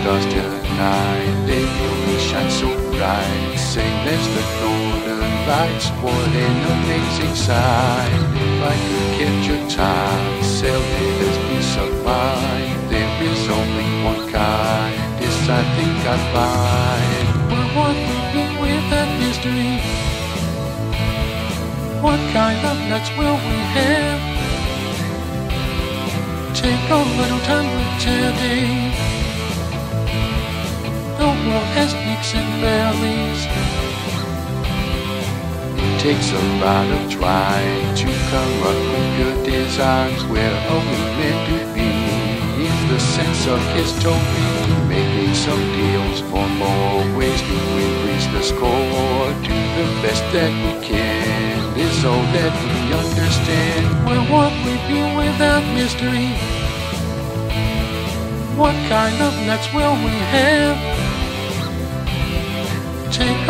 stars tonight, they really shine so bright. Same as the northern lights, what an amazing sight. If I could catch your time, sail it as peace of mind. There is only one kind, this I think I'd find. But what will with that mystery? What kind of nuts will we have? Take a little time with Teddy. World has peaks and valleys. It takes a lot of trying to come up with good designs. Where we meant to be? In the sense of history, making some deals for more ways to increase the score. Do the best that we can is all that we understand. Where would we be without mystery? What kind of nuts will we have?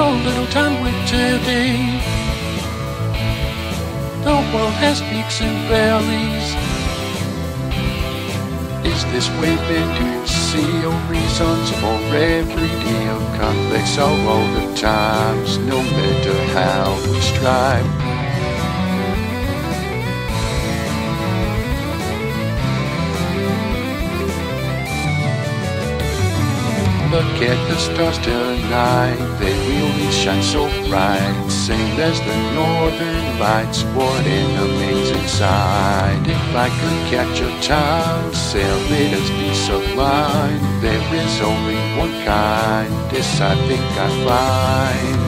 A little time with Teddy. The world has peaks and valleys. Is this way meant to see or reasons for every of complex of all the times, no matter how we strive? Look at the stars tonight, they really shine so bright. Same as the northern lights, what an amazing sight. If I could catch a time, sail it as peace of mind. There is only one kind, this I think I find.